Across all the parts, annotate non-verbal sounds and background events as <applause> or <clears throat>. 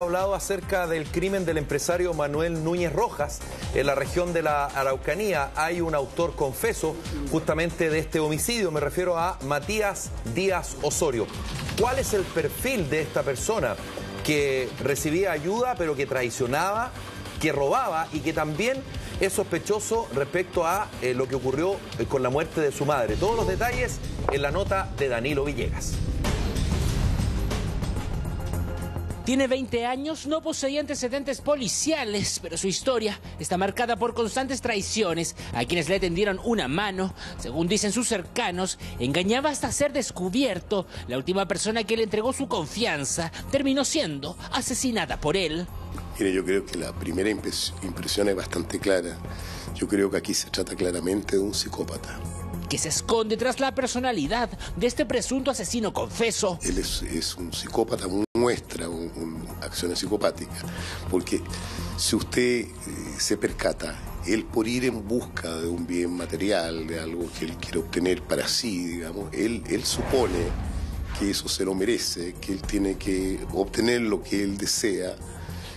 hablado acerca del crimen del empresario Manuel Núñez Rojas en la región de la Araucanía. Hay un autor confeso justamente de este homicidio, me refiero a Matías Díaz Osorio. ¿Cuál es el perfil de esta persona que recibía ayuda pero que traicionaba, que robaba y que también es sospechoso respecto a eh, lo que ocurrió eh, con la muerte de su madre? Todos los detalles en la nota de Danilo Villegas. Tiene 20 años, no poseía antecedentes policiales, pero su historia está marcada por constantes traiciones a quienes le tendieron una mano. Según dicen sus cercanos, engañaba hasta ser descubierto. La última persona que le entregó su confianza terminó siendo asesinada por él. Mire, yo creo que la primera impresión es bastante clara. Yo creo que aquí se trata claramente de un psicópata que se esconde tras la personalidad de este presunto asesino confeso. Él es, un psicópata, muestra un, acciones psicopáticas, porque si usted eh, se percata, él por ir en busca de un bien material, de algo que él quiere obtener para sí, digamos, él, él supone que eso se lo merece, que él tiene que obtener lo que él desea,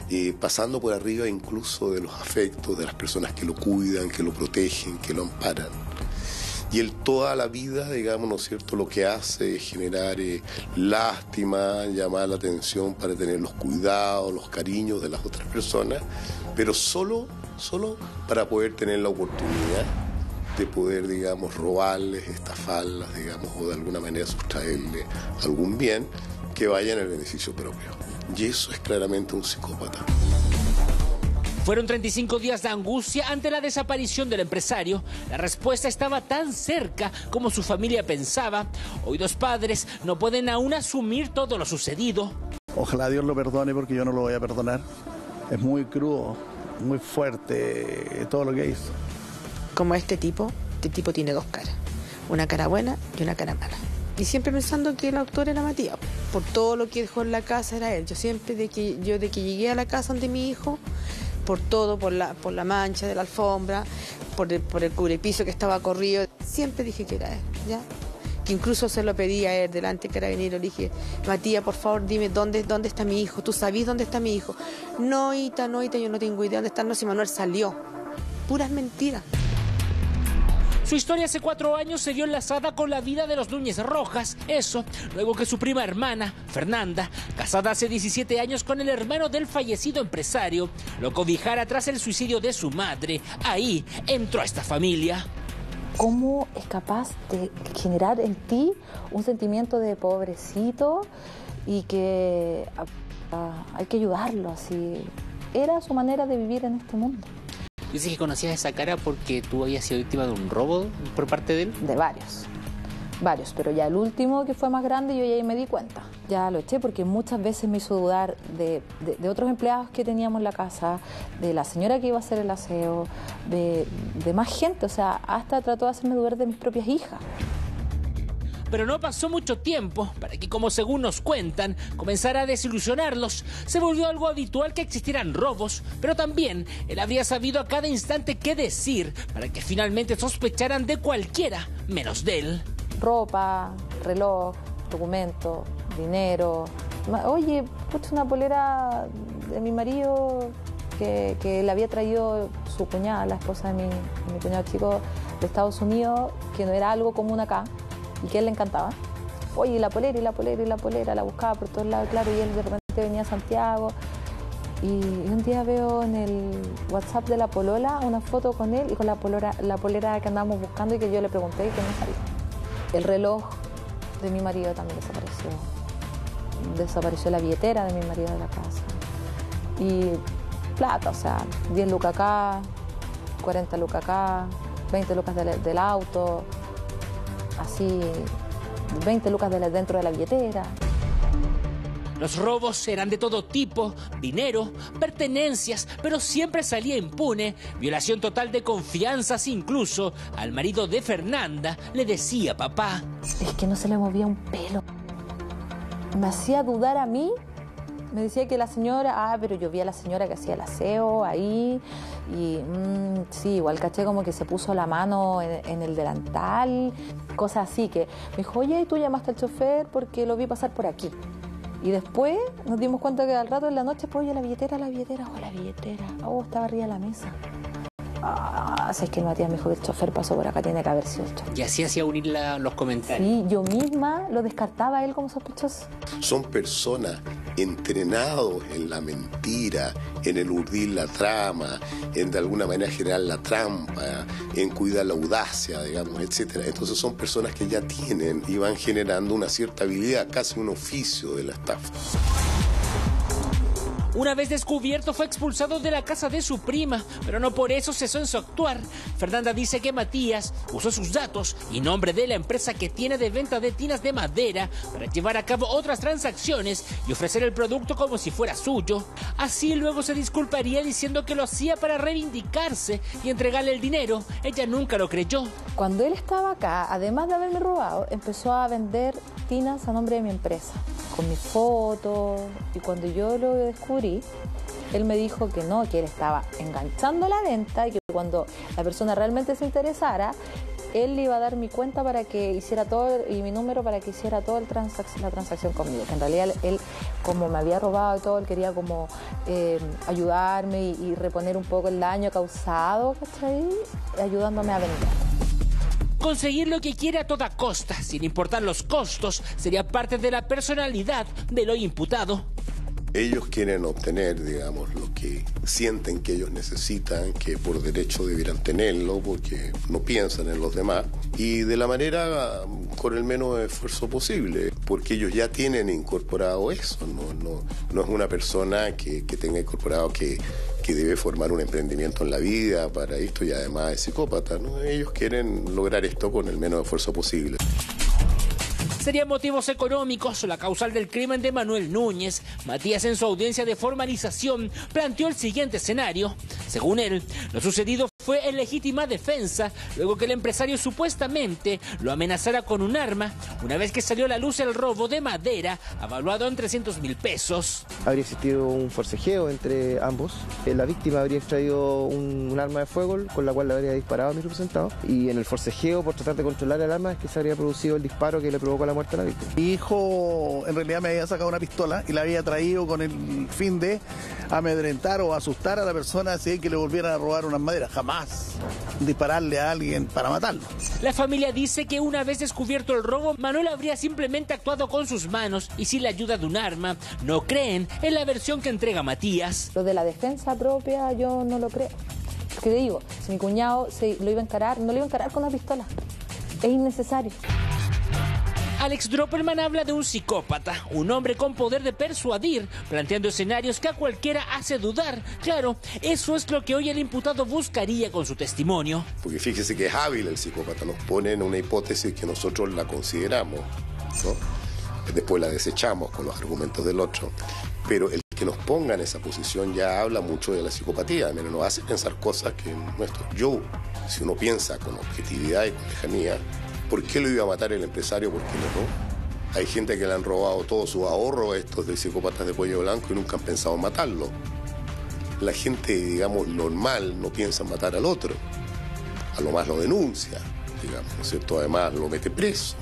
eh, pasando por arriba incluso de los afectos de las personas que lo cuidan, que lo protegen, que lo amparan. Y él toda la vida, digamos, ¿no es cierto?, lo que hace es generar eh, lástima, llamar la atención para tener los cuidados, los cariños de las otras personas, pero solo, solo para poder tener la oportunidad de poder, digamos, robarles, estafarlas, digamos, o de alguna manera sustraerle algún bien que vaya en el beneficio propio. Y eso es claramente un psicópata. Fueron 35 días de angustia ante la desaparición del empresario. La respuesta estaba tan cerca como su familia pensaba. Hoy dos padres no pueden aún asumir todo lo sucedido. Ojalá Dios lo perdone porque yo no lo voy a perdonar. Es muy crudo, muy fuerte todo lo que hizo. Como este tipo, este tipo tiene dos caras. Una cara buena y una cara mala. Y siempre pensando que el autor era Matías. Por todo lo que dejó en la casa era él. Yo siempre, de que, yo de que llegué a la casa ante mi hijo, por todo, por la, por la mancha de la alfombra, por el, por el cubrepiso que estaba corrido. Siempre dije que era él, ¿ya? Que incluso se lo pedía a él delante de Carabinero. Le dije, Matías, por favor, dime dónde, dónde está mi hijo. ¿Tú sabes dónde está mi hijo? No, Ita, no, Ita, yo no tengo idea dónde está. No, si Manuel salió. Puras mentiras. Su historia hace cuatro años se vio enlazada con la vida de los Núñez Rojas. Eso, luego que su prima hermana, Fernanda, casada hace 17 años con el hermano del fallecido empresario, lo cobijara tras el suicidio de su madre. Ahí entró esta familia. ¿Cómo es capaz de generar en ti un sentimiento de pobrecito y que ah, hay que ayudarlo así? Era su manera de vivir en este mundo. Dices que conocías esa cara porque tú habías sido víctima de un robo por parte de él. De varios, varios, pero ya el último que fue más grande yo ya me di cuenta. Ya lo eché porque muchas veces me hizo dudar de, otros empleados que teníamos en la casa, de la señora que iba a hacer el aseo, de, de más gente, o sea, hasta trató de hacerme dudar de mis propias hijas. Pero no pasó mucho tiempo para que, como según nos cuentan, comenzara a desilusionarlos. Se volvió algo habitual que existieran robos, pero también él habría sabido a cada instante qué decir para que finalmente sospecharan de cualquiera menos de él. Ropa, reloj, documento, dinero. Oye, puse una polera de mi marido que, le había traído su cuñada, la esposa de mi, de mi cuñado chico de Estados Unidos, que no era algo común acá y que él le encantaba. Oye, y la polera, y la polera, y la polera, la buscaba por todos lados, claro, y él de repente venía a Santiago. Y un día veo en el WhatsApp de la polola una foto con él y con la, polera, la polera que andábamos buscando y que yo le pregunté y que no sabía. El reloj de mi marido también desapareció. Desapareció la billetera de mi marido de la casa. Y plata, o sea, 10 lucas acá, 40 lucas acá, 20 lucas del auto, así 20 lucas de dentro de la billetera. Los robos eran de todo tipo, dinero, pertenencias, pero siempre salía impune. Violación total de confianzas incluso. Al marido de Fernanda le decía papá. Es que no se le movía un pelo. Me hacía dudar a mí me decía que la señora, ah, pero yo vi a la señora que hacía el aseo ahí y mm, sí, igual caché como que se puso la mano en, el delantal, cosas así que me dijo, oye, ¿y tú llamaste al chofer porque lo vi pasar por aquí? Y después nos dimos cuenta que al rato de la noche, pues, oye, la billetera, la billetera, oh, la billetera, oh, estaba arriba de la mesa. Ah, es que el Matías me dijo que el chofer pasó por acá, tiene que haber sido el chofer. Y así hacía unir la- los comentarios. Sí, yo misma lo descartaba a él como sospechoso. Son personas entrenados en la mentira, en el urdir la trama, en de alguna manera generar la trampa, en cuidar la audacia, digamos, etcétera. Entonces son personas que ya tienen y van generando una cierta habilidad, casi un oficio de la estafa. Una vez descubierto fue expulsado de la casa de su prima, pero no por eso cesó en su actuar. Fernanda dice que Matías usó sus datos y nombre de la empresa que tiene de venta de tinas de madera para llevar a cabo otras transacciones y ofrecer el producto como si fuera suyo. Así luego se disculparía diciendo que lo hacía para reivindicarse y entregarle el dinero. Ella nunca lo creyó. Cuando él estaba acá, además de haberme robado, empezó a vender tinas a nombre de mi empresa, con mis fotos. Y cuando yo lo descubrí, él me dijo que no, que él estaba enganchando la venta y que cuando la persona realmente se interesara, él le iba a dar mi cuenta para que hiciera todo y mi número para que hiciera toda transac- la transacción conmigo. Que en realidad él, como me había robado y todo, él quería como eh, ayudarme y, reponer un poco el daño causado, ¿cachai? Ayudándome a vender. Conseguir lo que quiere a toda costa, sin importar los costos, sería parte de la personalidad del hoy imputado. Ellos quieren obtener, digamos, lo que sienten que ellos necesitan, que por derecho debieran tenerlo, porque no piensan en los demás, y de la manera con el menos esfuerzo posible, porque ellos ya tienen incorporado eso, no, no, no es una persona que, que tenga incorporado que, que debe formar un emprendimiento en la vida para esto y además es psicópata. Ellos quieren lograr esto con el menos esfuerzo posible. Serían motivos económicos la causal del crimen de Manuel Núñez. Matías en su audiencia de formalización planteó el siguiente escenario. Según él, lo sucedido fue en legítima defensa, luego que el empresario supuestamente lo amenazara con un arma, una vez que salió a la luz el robo de madera, avaluado en 300 mil pesos. Habría existido un forcejeo entre ambos. Eh, La víctima habría extraído un, un arma de fuego con la cual le habría disparado a mi representado. Y en el forcejeo, por tratar de controlar el arma, es que se habría producido el disparo que le provocó la muerte a la víctima. Mi hijo en realidad me había sacado una pistola y la había traído con el fin de amedrentar o asustar a la persona si es que le volvieran a robar unas maderas. Jamás dispararle a alguien para matarlo. La familia dice que una vez descubierto el robo, Manuel habría simplemente actuado con sus manos y sin la ayuda de un arma. No creen en la versión que entrega Matías. Lo de la defensa propia yo no lo creo. Porque te digo, si mi cuñado se lo iba a encarar, no lo iba a encarar con una pistola. Es innecesario. Alex Droppelman habla de un psicópata, un hombre con poder de persuadir, planteando escenarios que a cualquiera hace dudar. Claro, eso es lo que hoy el imputado buscaría con su testimonio. Porque fíjese que es hábil el psicópata, nos pone en una hipótesis que nosotros la consideramos, ¿no? Después la desechamos con los argumentos del otro. Pero el que nos ponga en esa posición ya habla mucho de la psicopatía, mira, nos hace pensar cosas que nuestro yo, si uno piensa con objetividad y con lejanía, ¿por qué lo iba a matar el empresario? ¿Por qué no? Hay gente que le han robado todo su ahorro, estos de psicópatas de cuello blanco, y nunca han pensado en matarlo. La gente, digamos, normal no piensa en matar al otro. A lo más lo denuncia, digamos, ¿no es cierto? Además lo mete preso.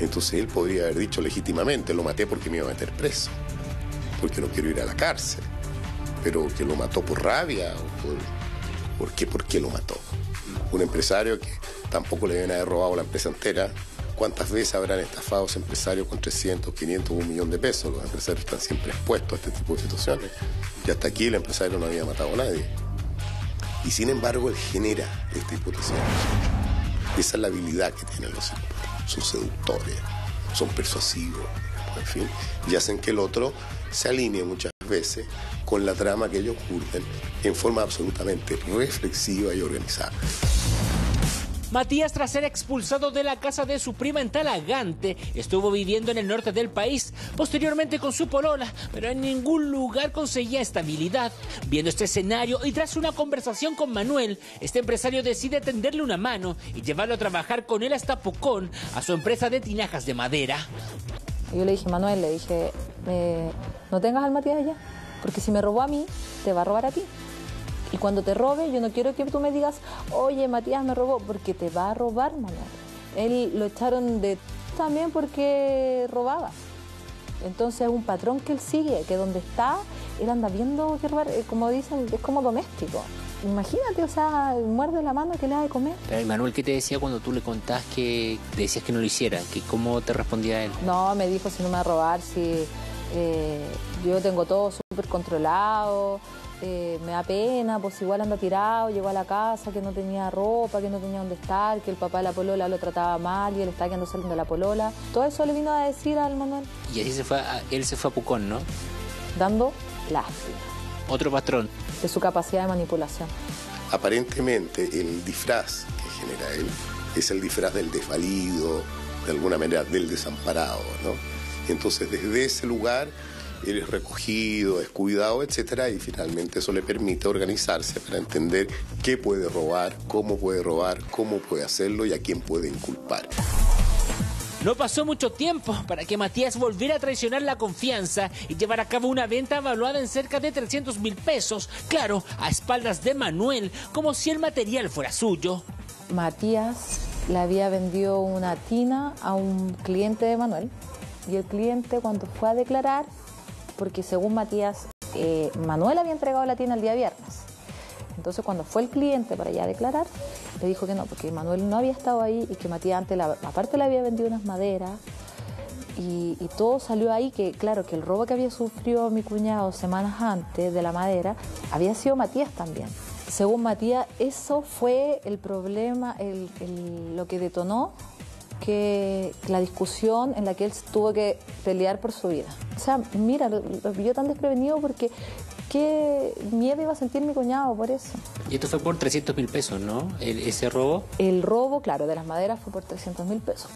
Entonces él podría haber dicho legítimamente, lo maté porque me iba a meter preso, porque no quiero ir a la cárcel. Pero que lo mató por rabia, o ¿por qué? ¿Por qué lo mató? Un empresario que tampoco le deben haber robado la empresa entera. ¿Cuántas veces habrán estafado a ese empresario con 300, 500, un millón de pesos? Los empresarios están siempre expuestos a este tipo de situaciones. Y hasta aquí el empresario no había matado a nadie. Y sin embargo, él genera esta hipótesis. Esa es la habilidad que tienen los psicópatas. Son seductores, son persuasivos, en fin, y hacen que el otro se alinee muchas veces con la trama que ellos curten en forma absolutamente reflexiva y organizada. Matías, tras ser expulsado de la casa de su prima en Talagante, estuvo viviendo en el norte del país, posteriormente con su polola, pero en ningún lugar conseguía estabilidad. Viendo este escenario y tras una conversación con Manuel, este empresario decide tenderle una mano y llevarlo a trabajar con él hasta Pocón, a su empresa de tinajas de madera. Yo le dije, Manuel, le dije, eh, no tengas al Matías allá, porque si me robó a mí, te va a robar a ti. Y cuando te robe, yo no quiero que tú me digas, oye, Matías me robó, porque te va a robar, Manuel. Él lo echaron de también porque robaba. Entonces es un patrón que él sigue, que donde está, él anda viendo qué robar, eh, como dicen, es como doméstico. Imagínate, o sea, muerde la mano que le da de comer. Pero Manuel, ¿qué te decía cuando tú le contás que decías que no lo hiciera? Que ¿Cómo te respondía él? No, me dijo si no me va a robar, si eh, yo tengo todo súper controlado, eh, me da pena, pues igual anda tirado, llegó a la casa que no tenía ropa, que no tenía dónde estar, que el papá de la polola lo trataba mal y él estaba quedando saliendo de la polola. Todo eso le vino a decir al Manuel, Y así se fue, a- él se fue a Pucón, ¿no? dando lástima Otro patrón. de su capacidad de manipulación. Aparentemente el disfraz que genera él es el disfraz del desvalido, de alguna manera del desamparado, ¿no? Entonces desde ese lugar él es recogido, es cuidado, etcétera, y finalmente eso le permite organizarse para entender qué puede robar, cómo puede robar, cómo puede hacerlo y a quién puede inculpar. No pasó mucho tiempo para que Matías volviera a traicionar la confianza y llevar a cabo una venta evaluada en cerca de 300 mil pesos, claro, a espaldas de Manuel, como si el material fuera suyo. Matías le había vendido una tina a un cliente de Manuel y el cliente cuando fue a declarar, porque según Matías, eh, Manuel había entregado la tina el día viernes. Entonces cuando fue el cliente para allá declarar, le dijo que no, porque Manuel no había estado ahí y que Matías antes, la- aparte le había vendido unas maderas y, todo salió ahí que, claro, que el robo que había sufrido mi cuñado semanas antes de la madera había sido Matías también. Según Matías, eso fue el problema, el- lo que detonó que la discusión en la que él tuvo que pelear por su vida. O sea, mira, lo, lo pilló tan desprevenido porque qué miedo iba a sentir mi cuñado por eso. Y esto fue por 300 mil pesos, ¿no? El- ese robo. El robo, claro, de las maderas fue por 300 mil pesos.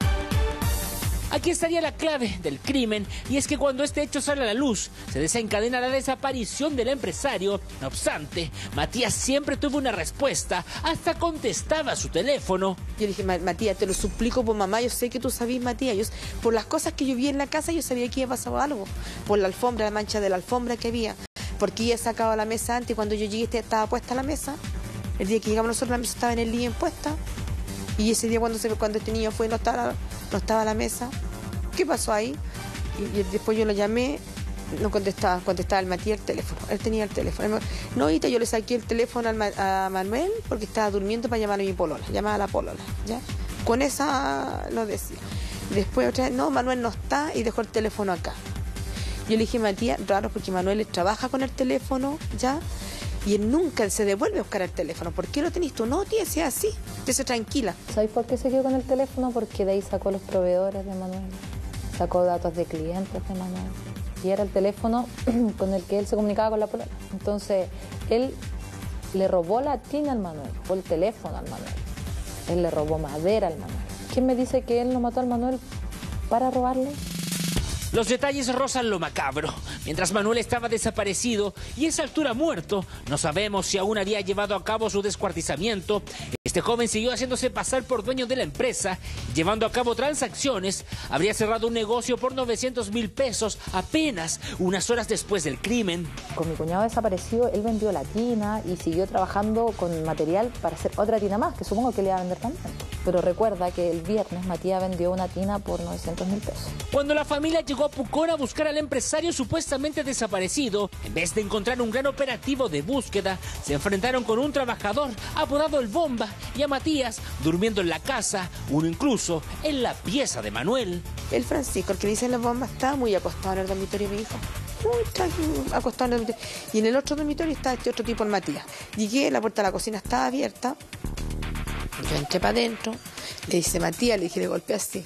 Aquí estaría la clave del crimen, y es que cuando este hecho sale a la luz, se desencadena la desaparición del empresario. No obstante, Matías siempre tuvo una respuesta, hasta contestaba su teléfono. Yo dije, "Ma- Matías, te lo suplico por mamá, yo sé que tú sabías, Matías, por las cosas que yo vi en la casa, yo sabía que había pasado algo, por la alfombra, la mancha de la alfombra que había, porque ella sacaba la mesa antes y cuando yo llegué este- estaba puesta la mesa, el día que llegamos nosotros la mesa estaba en el living puesta, y ese día cuando, cuando este niño fue no estaba, no estaba la mesa, ¿qué pasó ahí? Y, después yo lo llamé, no contestaba, contestaba el Matías el teléfono, él tenía el teléfono. No, ahorita yo le saqué el teléfono a Manuel porque estaba durmiendo para llamar a mi polola, llamaba a la polola, ¿ya? Con esa lo decía. Después otra vez, no, Manuel no está y dejó el teléfono acá. Yo le dije, Matías, raro porque Manuel trabaja con el teléfono, ¿ya? Y él nunca se devuelve a buscar el teléfono. ¿Por qué lo tenés tú? No, tía, sea así. Esté tranquila. ¿Sabéis por qué se quedó con el teléfono? Porque de ahí sacó los proveedores de Manuel, sacó datos de clientes de Manuel. Y era el teléfono <clears throat> con el que él se comunicaba con la polola. Entonces, él le robó la tina al Manuel, o el teléfono al Manuel. Él le robó madera al Manuel. ¿Quién me dice que él no mató al Manuel para robarle? Los detalles rozan lo macabro. Mientras Manuel estaba desaparecido y a esa altura muerto, no sabemos si aún había llevado a cabo su descuartizamiento. Este joven siguió haciéndose pasar por dueño de la empresa, llevando a cabo transacciones. Habría cerrado un negocio por 900 mil pesos apenas unas horas después del crimen. Con mi cuñado desaparecido, él vendió la tina y siguió trabajando con material para hacer otra tina más, que supongo que le iba a vender también. Pero recuerda que el viernes Matías vendió una tina por 900 mil pesos. Cuando la familia llegó a Pucón a buscar al empresario supuestamente desaparecido, en vez de encontrar un gran operativo de búsqueda, se enfrentaron con un trabajador apodado El Bomba y a Matías durmiendo en la casa, uno incluso en la pieza de Manuel. El Francisco, el que dice la bomba, estaba muy acostado en el dormitorio de mi hijo. Muy acostado en el dormitorio. Y en el otro dormitorio está este otro tipo, el Matías. Llegué, la puerta de la cocina estaba abierta. Yo entré para adentro. Le dice Matías, le dije, le golpeé así.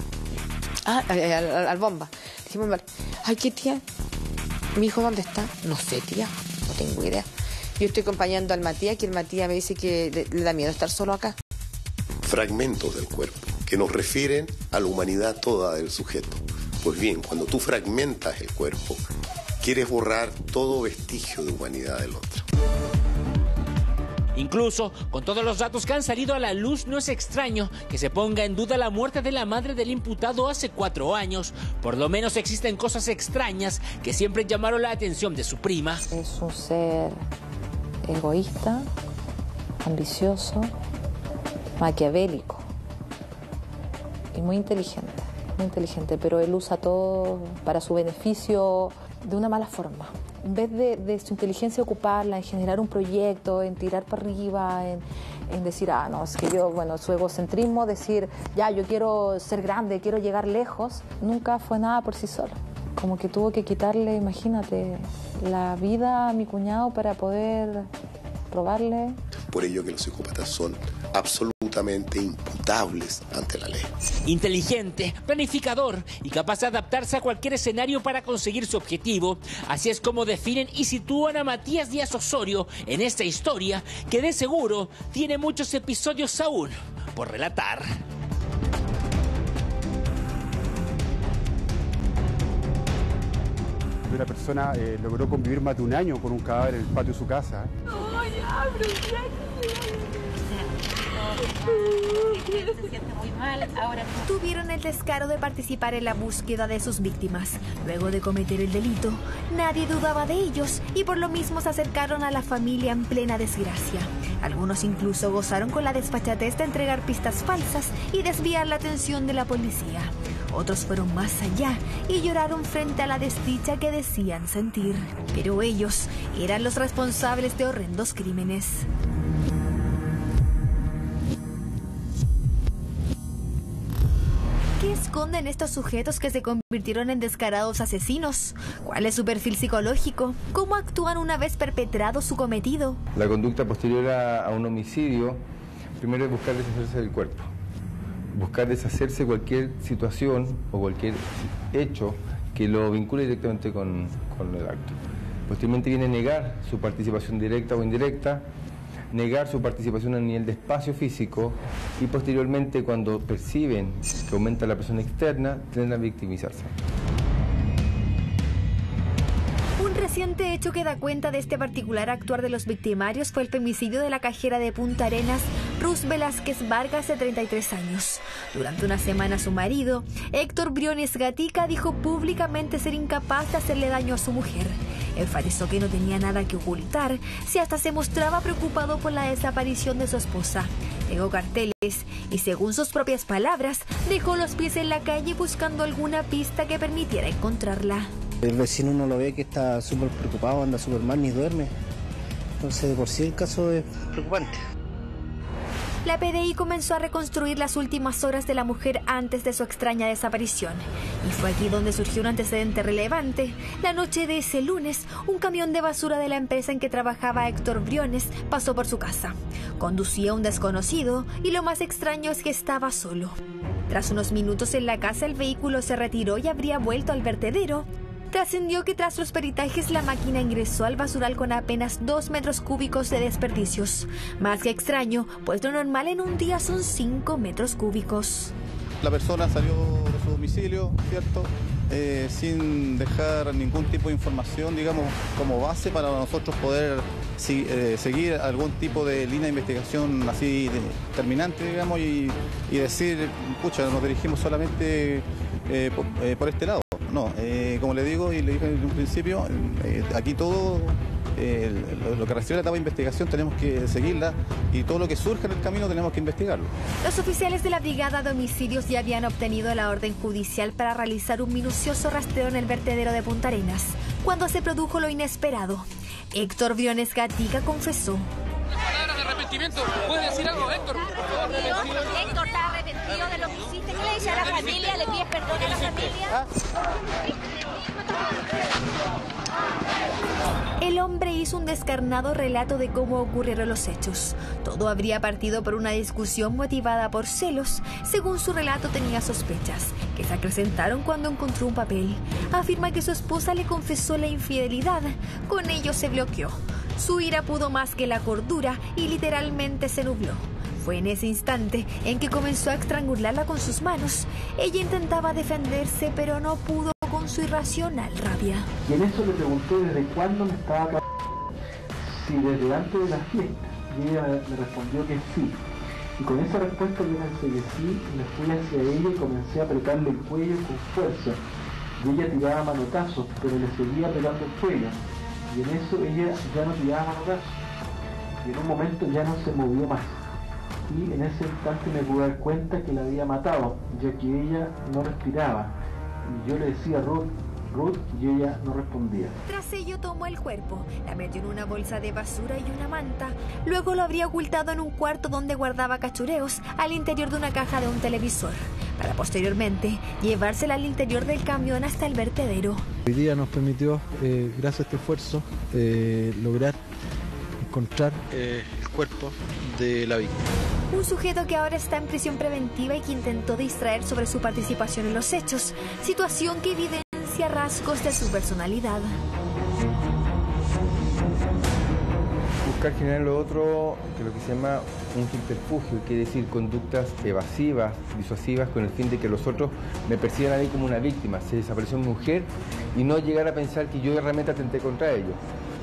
Ah, al, al- al bomba. Le dije, bomba, ay, ¿qué tía? Mi hijo, ¿dónde está? No sé, tía. No tengo idea. Yo estoy acompañando al Matías, que el Matías me dice que le da miedo estar solo acá. fragmentos del cuerpo que nos refieren a la humanidad toda del sujeto. Pues bien, cuando tú fragmentas el cuerpo, quieres borrar todo vestigio de humanidad del otro. Incluso, con todos los datos que han salido a la luz, no es extraño que se ponga en duda la muerte de la madre del imputado hace cuatro años. Por lo menos existen cosas extrañas que siempre llamaron la atención de su prima. Es un ser egoísta, ambicioso, maquiavélico y muy inteligente. muy inteligente, pero él usa todo para su beneficio de una mala forma. En vez de, su inteligencia ocuparla en generar un proyecto, en tirar para arriba, en, decir, ah, no, es que yo, bueno, su egocentrismo, decir, ya, yo quiero ser grande, quiero llegar lejos, nunca fue nada por sí solo. Como que tuvo que quitarle, imagínate, la vida a mi cuñado para poder robarle. Por ello que los psicópatas son absolutamente imputables ante la ley. Inteligente, planificador y capaz de adaptarse a cualquier escenario para conseguir su objetivo. Así es como definen y sitúan a Matías Díaz Osorio en esta historia que de seguro tiene muchos episodios aún por relatar. Una persona eh, logró convivir más de un año con un cadáver en el patio de su casa. Tuvieron el descaro de participar en la búsqueda de sus víctimas. Luego de cometer el delito, nadie dudaba de ellos y por lo mismo se acercaron a la familia en plena desgracia. Algunos incluso gozaron con la desfachatez de entregar pistas falsas y desviar la atención de la policía. Otros fueron más allá y lloraron frente a la desdicha que decían sentir. Pero ellos eran los responsables de horrendos crímenes. Esconden estos sujetos que se convirtieron en descarados asesinos? ¿Cuál es su perfil psicológico? ¿Cómo actúan una vez perpetrado su cometido? La conducta posterior a, un homicidio, primero es buscar deshacerse del cuerpo, buscar deshacerse de cualquier situación o cualquier hecho que lo vincule directamente con, con el acto. Posteriormente viene negar su participación directa o indirecta, negar su participación a nivel de espacio físico y posteriormente cuando perciben que aumenta la presión externa, tienden a victimizarse. Un reciente hecho que da cuenta de este particular actuar de los victimarios fue el femicidio de la cajera de Punta Arenas, Ruz Velázquez Vargas, de 33 años. Durante una semana su marido, Héctor Briones Gatica, dijo públicamente ser incapaz de hacerle daño a su mujer. Enfatizó que no tenía nada que ocultar, si hasta se mostraba preocupado por la desaparición de su esposa. Pegó carteles y, según sus propias palabras, dejó los pies en la calle buscando alguna pista que permitiera encontrarla. El vecino no lo ve que está súper preocupado, anda súper mal ni duerme. Entonces, de por sí el caso es preocupante. La PDI comenzó a reconstruir las últimas horas de la mujer antes de su extraña desaparición. Y fue aquí donde surgió un antecedente relevante. La noche de ese lunes, un camión de basura de la empresa en que trabajaba Héctor Briones pasó por su casa. Conducía un desconocido y lo más extraño es que estaba solo. Tras unos minutos en la casa, el vehículo se retiró y habría vuelto al vertedero, Trascendió que tras los peritajes la máquina ingresó al basural con apenas 2 metros cúbicos de desperdicios. Más que extraño, pues lo normal en un día son 5 metros cúbicos. La persona salió de su domicilio, ¿cierto? Eh, sin dejar ningún tipo de información, digamos, como base para nosotros poder eh, seguir algún tipo de línea de investigación así terminante, digamos, y, decir, pucha, nos dirigimos solamente eh, por este lado. No, como le digo y le dije en un principio, eh, aquí todo eh, lo que recibe la etapa de investigación tenemos que seguirla y todo lo que surja en el camino tenemos que investigarlo. Los oficiales de la Brigada de Homicidios ya habían obtenido la orden judicial para realizar un minucioso rastreo en el vertedero de Punta Arenas, cuando se produjo lo inesperado. Héctor Briones Gatica confesó. Palabras de arrepentimiento. ¿Puedes decir algo, Héctor? Héctor, ¿estás arrepentido de lo que hiciste? ¿Qué le dices a la familia? ¿Le pides perdón a la familia? El hombre hizo un descarnado relato de cómo ocurrieron los hechos. Todo habría partido por una discusión motivada por celos. Según su relato tenía sospechas, que se acrecentaron cuando encontró un papel. Afirma que su esposa le confesó la infidelidad. Con ello se bloqueó. Su ira pudo más que la cordura y literalmente se nubló. Fue en ese instante en que comenzó a estrangularla con sus manos. Ella intentaba defenderse, pero no pudo con su irracional rabia. Y en eso le pregunté desde cuándo me estaba si desde antes de la fiesta. Y ella me respondió que sí. Y con esa respuesta yo pensé que sí, me fui hacia ella y comencé a apretarle el cuello con fuerza. Y ella tiraba manotazos, pero le seguía apretando el cuello. Y en eso ella ya no tiraba manotazos. Y en un momento ya no se movió más. y en ese instante me pude dar cuenta que la había matado, ya que ella no respiraba. Yo le decía, Ruth, Ruth, y ella no respondía. Tras ello tomó el cuerpo, la metió en una bolsa de basura y una manta. Luego lo habría ocultado en un cuarto donde guardaba cachureos al interior de una caja de un televisor, para posteriormente llevársela al interior del camión hasta el vertedero. Hoy día nos permitió, eh, gracias a este esfuerzo, eh, lograr encontrar eh, el cuerpo de la víctima. Un sujeto que ahora está en prisión preventiva y que intentó distraer sobre su participación en los hechos, situación que evidencia rasgos de su personalidad. Buscar generar lo otro, que lo que se llama un subterfugio, quiere decir conductas evasivas, disuasivas, con el fin de que los otros me perciban a mí como una víctima. Se desapareció mi mujer y no llegar a pensar que yo realmente atenté contra ellos.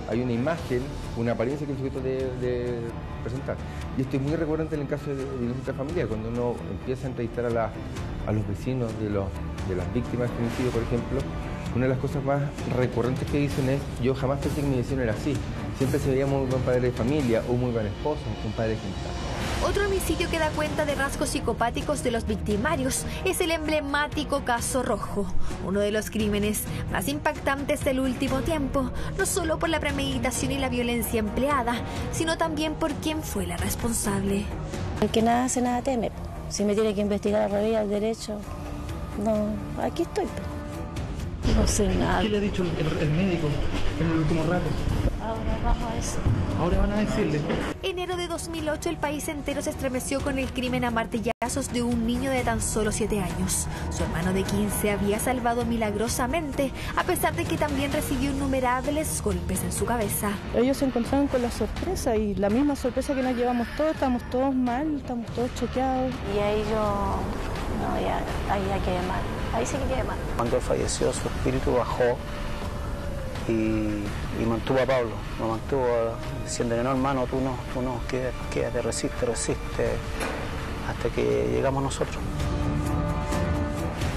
Hay una imagen, una apariencia que el sujeto debe de presentar. Y esto es muy recurrente en el caso de violencia familiar, cuando uno empieza a entrevistar a, los vecinos de, de las víctimas de femicidio, por ejemplo, una de las cosas más recurrentes que dicen es, yo jamás pensé que mi vecino era así. Siempre se veía muy buen padre de familia, o muy buen esposo, un padre ejemplar. Otro homicidio que da cuenta de rasgos psicopáticos de los victimarios es el emblemático caso Rojo, uno de los crímenes más impactantes del último tiempo, no solo por la premeditación y la violencia empleada, sino también por quién fue la responsable. El que nada hace, nada teme. Si me tiene que investigar a revés al derecho, no, aquí estoy. No sé nada. ¿Qué le ha dicho el médico en el último rato? Ahora vamos a eso. Ahora van a decirle. Enero de 2008 el país entero se estremeció con el crimen a martillazos de un niño de tan solo 7 años. Su hermano de 15 había salvado milagrosamente, a pesar de que también recibió innumerables golpes en su cabeza. Ellos se encontraron con la sorpresa y la misma sorpresa que nos llevamos todos, estamos todos mal, estamos todos choqueados. Y ahí yo, no, ya, ahí ya quedé mal, ahí sí que quedé mal. Cuando falleció, su espíritu bajó y, y mantuvo a Pablo, lo mantuvo diciéndole, no hermano, tú no, tú no, quédate, quédate, resiste, resiste, hasta que llegamos nosotros.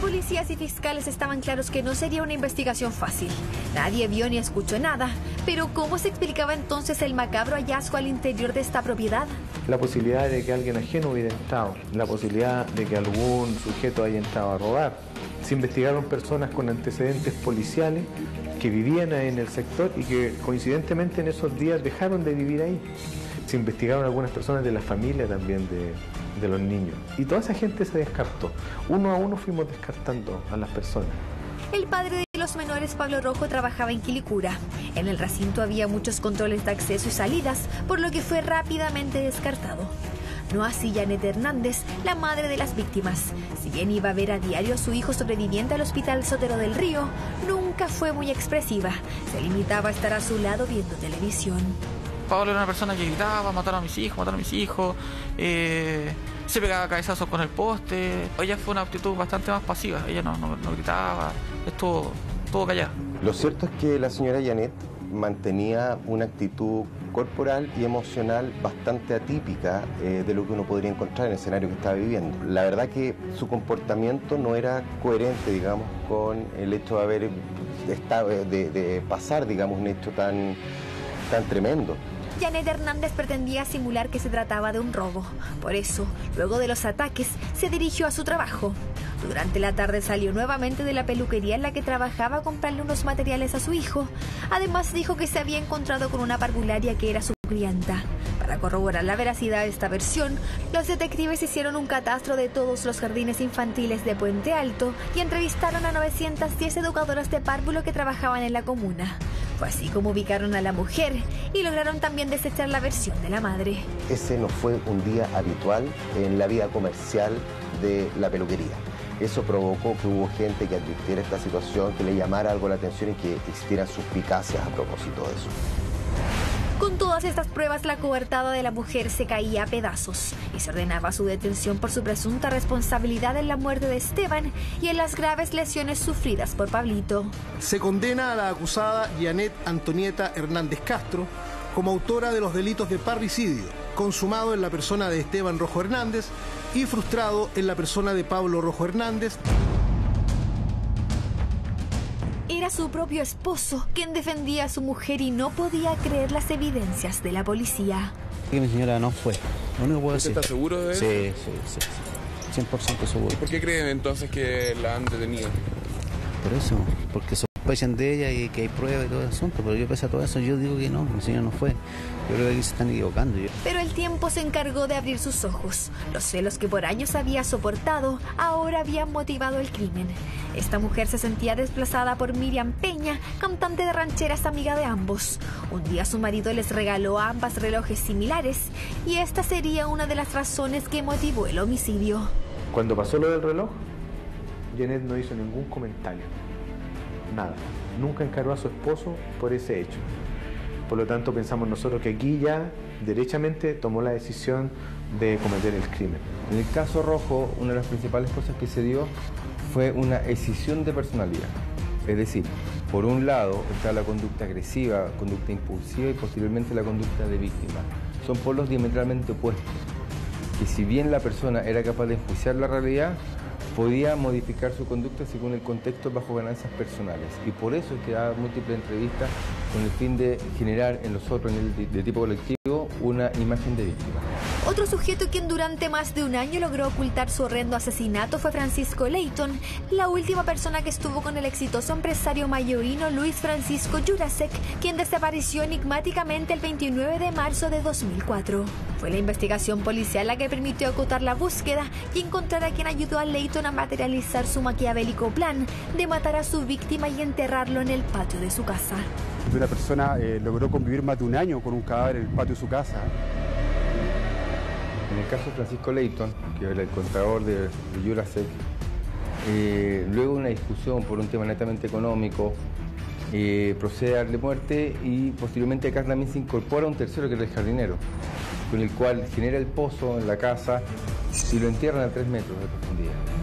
Policías y fiscales estaban claros que no sería una investigación fácil. Nadie vio ni escuchó nada. Pero ¿cómo se explicaba entonces el macabro hallazgo al interior de esta propiedad? La posibilidad de que alguien ajeno hubiera entrado, la posibilidad de que algún sujeto haya entrado a robar. Se investigaron personas con antecedentes policiales que vivían en el sector y que coincidentemente en esos días dejaron de vivir ahí. Se investigaron algunas personas de la familia también de, de los niños. Y toda esa gente se descartó. Uno a uno fuimos descartando a las personas. El padre de los menores, Pablo Rojo, trabajaba en Quilicura. En el recinto había muchos controles de acceso y salidas, por lo que fue rápidamente descartado. No así Janet Hernández, la madre de las víctimas. Si bien iba a ver a diario a su hijo sobreviviente al hospital Sotero del Río, nunca fue muy expresiva. Se limitaba a estar a su lado viendo televisión. Pablo era una persona que gritaba, mataron a mis hijos, mataron a mis hijos, eh, se pegaba cabezazos con el poste. Ella fue una actitud bastante más pasiva, ella no, no- no gritaba, estuvo, estuvo callada. Lo cierto es que la señora Janet mantenía una actitud corporal y emocional bastante atípica eh, de lo que uno podría encontrar en el escenario que estaba viviendo. La verdad que su comportamiento no era coherente, digamos, con el hecho de haber estado, de, pasar, digamos, un hecho tan, tan tremendo. Janet Hernández pretendía simular que se trataba de un robo. Por eso, luego de los ataques, se dirigió a su trabajo. Durante la tarde salió nuevamente de la peluquería en la que trabajaba a comprarle unos materiales a su hijo. Además dijo que se había encontrado con una parvularia que era su clienta. Para corroborar la veracidad de esta versión, los detectives hicieron un catastro de todos los jardines infantiles de Puente Alto y entrevistaron a 910 educadoras de párvulo que trabajaban en la comuna. Fue así como ubicaron a la mujer y lograron también desechar la versión de la madre. Ese no fue un día habitual en la vida comercial de la peluquería. Eso provocó que hubo gente que advirtiera esta situación, que le llamara algo la atención y que existieran suspicacias a propósito de eso. Con todas estas pruebas, la coartada de la mujer se caía a pedazos y se ordenaba su detención por su presunta responsabilidad en la muerte de Esteban y en las graves lesiones sufridas por Pablito. Se condena a la acusada Janet Antonieta Hernández Castro como autora de los delitos de parricidio, consumado en la persona de Esteban Rojo Hernández y frustrado en la persona de Pablo Rojo Hernández. Era su propio esposo quien defendía a su mujer y no podía creer las evidencias de la policía. Que mi señora no fue. Lo único que puedo ¿Usted decir. está seguro de eso? Sí, sí, sí. 100% seguro. ¿Por qué creen entonces que la han detenido? Por eso, porque sospechan de ella y que hay pruebas y todo el asunto, pero yo pese a todo eso, yo digo que no, mi señora no fue. Yo creo que aquí se están equivocando. Yo- Pero el tiempo se encargó de abrir sus ojos. Los celos que por años había soportado ahora habían motivado el crimen. Esta mujer se sentía desplazada por Miriam Peña, cantante de rancheras amiga de ambos. Un día su marido les regaló a ambas relojes similares y esta sería una de las razones que motivó el homicidio. Cuando pasó lo del reloj, Janet no hizo ningún comentario. Nada. Nunca encargó a su esposo por ese hecho. Por lo tanto, pensamos nosotros que aquí ya derechamente tomó la decisión de cometer el crimen. En el caso rojo, una de las principales cosas que se dio fue una escisión de personalidad. Es decir, por un lado está la conducta agresiva, conducta impulsiva y posteriormente la conducta de víctima. Son polos diametralmente opuestos, que si bien la persona era capaz de enjuiciar la realidad, podía modificar su conducta según el contexto bajo ganancias personales. Y por eso es que da múltiples entrevistas con el fin de generar en los otros, en el de, tipo colectivo, una imagen de víctima. Otro sujeto quien durante más de un año logró ocultar su horrendo asesinato fue Francisco Leighton, la última persona que estuvo con el exitoso empresario mayorino Luis Francisco Jurasek, quien desapareció enigmáticamente el 29 de marzo de 2004. Fue la investigación policial la que permitió acotar la búsqueda y encontrar a quien ayudó a Leighton a materializar su maquiavélico plan de matar a su víctima y enterrarlo en el patio de su casa. Una persona eh, logró convivir más de un año con un cadáver en el patio de su casa. En el caso de Francisco Leighton, que era el contador de, de Jurasek, eh, luego una discusión por un tema netamente económico, eh, procede a darle muerte y posteriormente acá también se incorpora un tercero que era el jardinero, con el cual genera el pozo en la casa y lo entierran a tres metros de profundidad.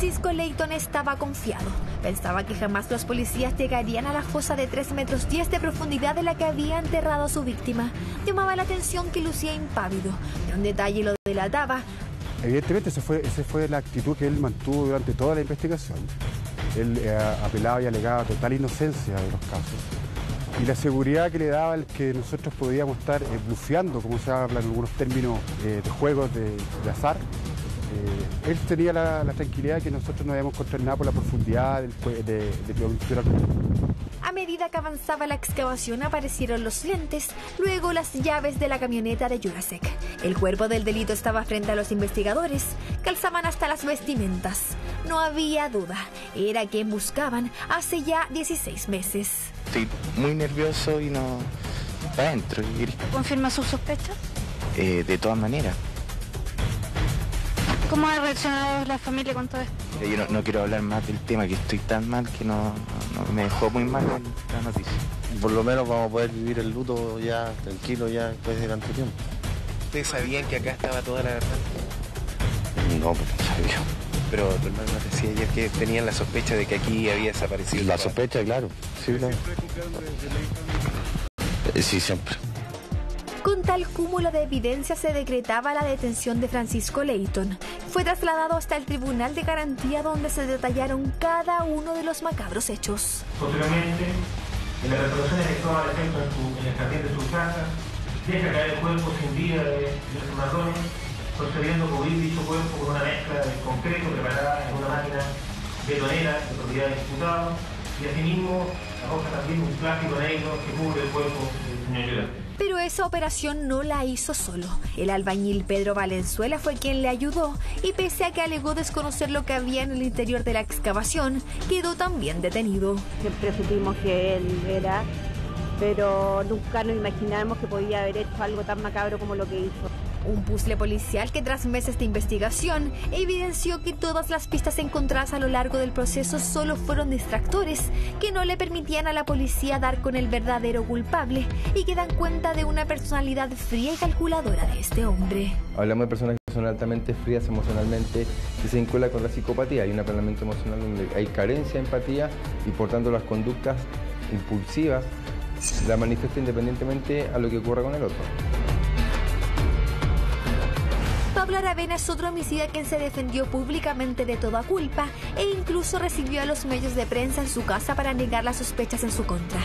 Francisco Leighton estaba confiado. Pensaba que jamás los policías llegarían a la fosa de 3 metros 10 de profundidad de la que había enterrado a su víctima. Llamaba la atención que lucía impávido, pero un detalle lo delataba. Evidentemente, esa fue, esa fue la actitud que él mantuvo durante toda la investigación. Él eh, apelaba y alegaba total inocencia de los casos. Y la seguridad que le daba el que nosotros podíamos estar eh, como se habla en algunos términos eh, de juegos de, de azar, él tenía la, la tranquilidad de que nosotros no habíamos encontrado nada por la profundidad del, de, de, de A medida que avanzaba la excavación aparecieron los lentes, luego las llaves de la camioneta de Jurasek. El cuerpo del delito estaba frente a los investigadores, calzaban hasta las vestimentas. No había duda, era quien buscaban hace ya 16 meses. Estoy muy nervioso y no... para adentro. y- ¿Confirma sus sospechas? eh, de todas maneras. ¿Cómo ha reaccionado la familia con todo esto? Yo no, no quiero hablar más del tema, que estoy tan mal que no, no- no- me dejó muy mal la noticia. Por lo menos vamos a poder vivir el luto ya tranquilo ya después de tanto tiempo. ¿Ustedes sabían que acá estaba toda la verdad? No, pues no sabía. Pero tu hermano nos decía ayer que tenían la sospecha de que aquí había desaparecido. La sospecha, claro. Sí, claro. Eh, Sí, siempre. Con tal cúmulo de evidencia se decretaba la detención de Francisco Leighton. Fue trasladado hasta el Tribunal de Garantía donde se detallaron cada uno de los macabros hechos. Posteriormente, en la reparación efectuada al efecto en, en el jardín de su casa, deja caer el cuerpo sin vida de, los marrones, procediendo a cubrir dicho cuerpo con una mezcla de concreto preparada en una máquina betonera de propiedad del diputado y asimismo arroja también un plástico negro que cubre el cuerpo del señor Llorente. Pero esa operación no la hizo solo. El albañil Pedro Valenzuela fue quien le ayudó y pese a que alegó desconocer lo que había en el interior de la excavación, quedó también detenido. Siempre supimos que él era, pero nunca nos imaginamos que podía haber hecho algo tan macabro como lo que hizo. Un puzzle policial que tras meses de investigación evidenció que todas las pistas encontradas a lo largo del proceso solo fueron distractores que no le permitían a la policía dar con el verdadero culpable y que dan cuenta de una personalidad fría y calculadora de este hombre. Hablamos de personas que son altamente frías emocionalmente, que se vincula con la psicopatía. Hay un aplanamiento emocional donde hay carencia de empatía y por tanto las conductas impulsivas la manifiesta independientemente a lo que ocurra con el otro. Aravena es otro homicida quien se defendió públicamente de toda culpa e incluso recibió a los medios de prensa en su casa para negar las sospechas en su contra.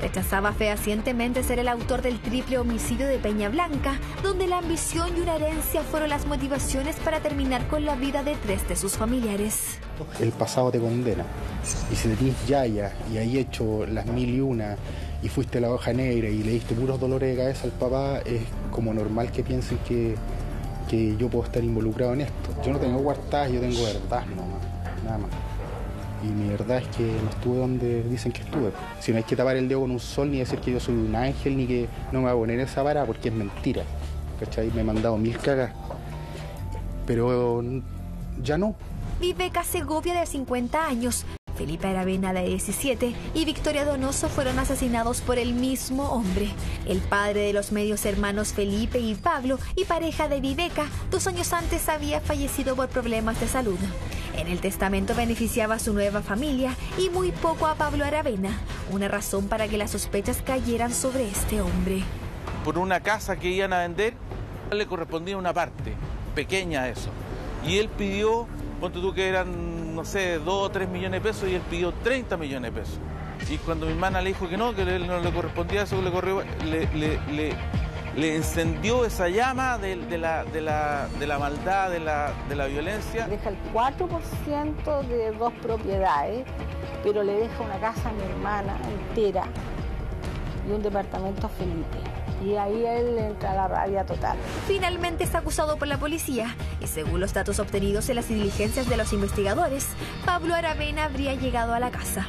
Rechazaba fehacientemente ser el autor del triple homicidio de Peña Blanca, donde la ambición y una herencia fueron las motivaciones para terminar con la vida de tres de sus familiares. El pasado te condena. Y si tenés yaya y ahí hecho las mil y una y fuiste a la hoja negra y le diste puros dolores de cabeza al papá, es como normal que piensen que, que yo puedo estar involucrado en esto. Yo no tengo guardadas, yo tengo verdad nomás, nada más. Y mi verdad es que no estuve donde dicen que estuve. Si no hay que tapar el dedo con un sol, ni decir que yo soy un ángel, ni que no me voy a poner esa vara, porque es mentira. ¿Cachai? Me he mandado mil cagas. Pero ya no. Viveca Segovia de 50 años, Felipe Aravena de 17 y Victoria Donoso fueron asesinados por el mismo hombre. El padre de los medios hermanos Felipe y Pablo y pareja de Viveca dos años antes había fallecido por problemas de salud. En el testamento beneficiaba a su nueva familia y muy poco a Pablo Aravena, una razón para que las sospechas cayeran sobre este hombre. Por una casa que iban a vender, le correspondía una parte, pequeña eso. Y él pidió, ponte tú que eran, no sé, 2 o 3 millones de pesos y él pidió 30 millones de pesos. Y cuando mi hermana le dijo que no, que él no le correspondía eso, le, corrió, le, le, encendió esa llama de, de, la, de, la, de la maldad, de la, de la violencia. Deja el 4% de dos propiedades, pero le deja una casa a mi hermana entera y un departamento a Felipe. Y ahí él entra a la rabia total. Finalmente es acusado por la policía y según los datos obtenidos en las diligencias de los investigadores, Pablo Aravena habría llegado a la casa.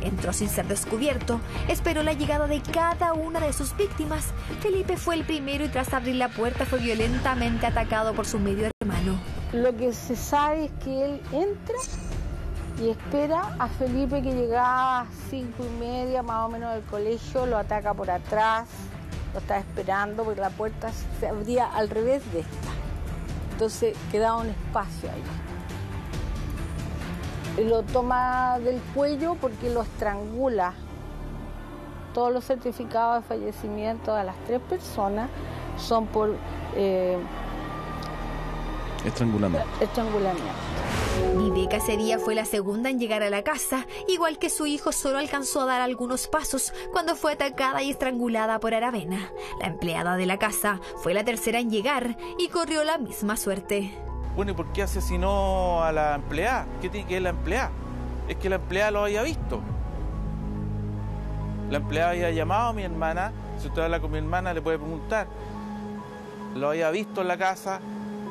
Entró sin ser descubierto, esperó la llegada de cada una de sus víctimas. Felipe fue el primero y tras abrir la puerta fue violentamente atacado por su medio hermano. Lo que se sabe es que él entra y espera a Felipe que llegaba a cinco y media más o menos del colegio, lo ataca por atrás, lo está esperando porque la puerta se abría al revés de esta. Entonces quedaba un espacio ahí. Lo toma del cuello porque lo estrangula. Todos los certificados de fallecimiento de las tres personas son por eh, Estrangulamiento. estrangulamiento. Viveca ese fue la segunda en llegar a la casa, igual que su hijo solo alcanzó a dar algunos pasos cuando fue atacada y estrangulada por Aravena. La empleada de la casa fue la tercera en llegar y corrió la misma suerte. Bueno, ¿y por qué asesinó a la empleada? ¿Qué tiene que ver la empleada? Es que la empleada lo había visto. La empleada había llamado a mi hermana, si usted habla con mi hermana le puede preguntar. Lo había visto en la casa,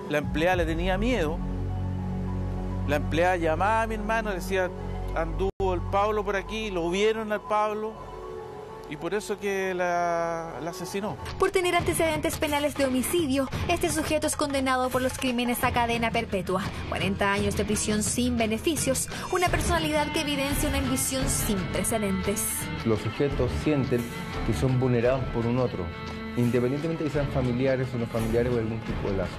la empleada le tenía miedo. La empleada llamaba a mi hermano, le decía, anduvo el Pablo por aquí, lo vieron al Pablo y por eso que la, la asesinó. Por tener antecedentes penales de homicidio, este sujeto es condenado por los crímenes a cadena perpetua, 40 años de prisión sin beneficios, una personalidad que evidencia una ambición sin precedentes. Los sujetos sienten que son vulnerados por un otro, independientemente de que sean familiares o no familiares o algún tipo de lazo.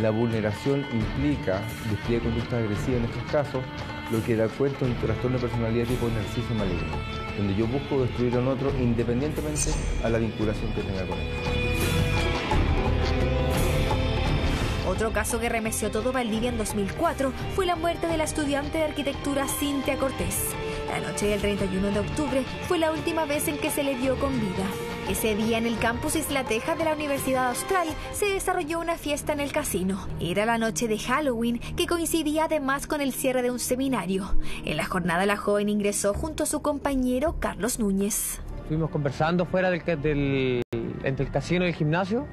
La vulneración implica despliegue de conductas agresivas en estos casos, lo que da cuenta de un trastorno de personalidad tipo narciso maligno, donde yo busco destruir a un otro independientemente a la vinculación que tenga con él. Otro caso que remeció todo Valdivia en 2004 fue la muerte de la estudiante de arquitectura Cintia Cortés. La noche del 31 de octubre fue la última vez en que se le vio con vida. Ese día en el campus Isla Teja de la Universidad Austral se desarrolló una fiesta en el casino. Era la noche de Halloween que coincidía además con el cierre de un seminario. En la jornada la joven ingresó junto a su compañero Carlos Núñez. Estuvimos conversando fuera del, entre el casino y el gimnasio.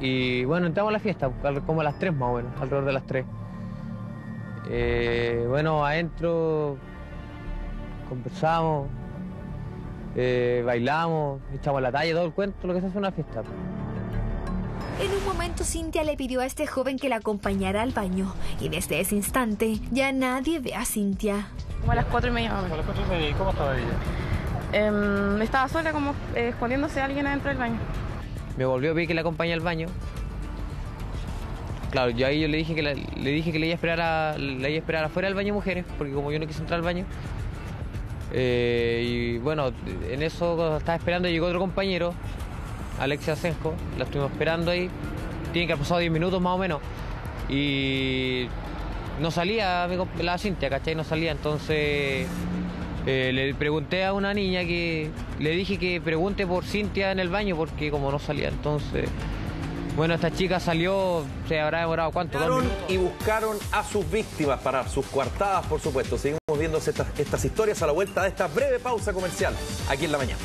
Y bueno, entramos a la fiesta, como a las 3 más o menos, alrededor de las 3. Eh, bueno, adentro conversamos, eh, bailamos, echamos la talla, todo el cuento, lo que se hace en una fiesta. En un momento Cintia le pidió a este joven que la acompañara al baño y desde ese instante ya nadie ve a Cintia. Como a las cuatro y media menos. las 4 y media, ¿cómo estaba ella? Em, estaba sola como eh, escondiéndose a alguien adentro del baño. Me volvió a pedir que la acompañe al baño. Claro, yo ahí yo le dije que la- le dije que le iba a esperar a, le iba a esperar afuera del baño mujeres, porque como yo no quise entrar al baño. Eh, y bueno, en eso estaba esperando llegó otro compañero, Alexia Asenjo, la estuvimos esperando ahí. tiene que haber pasado 10 minutos más o menos. Y no salía la Cintia, ¿cachai? No salía, entonces eh, le pregunté a una niña que le dije que pregunte por Cintia en el baño porque como no salía, entonces... Bueno, esta chica salió, se habrá demorado cuánto, y buscaron a sus víctimas para sus coartadas, por supuesto. Seguimos viendo estas, estas historias a la vuelta de esta breve pausa comercial aquí en la mañana.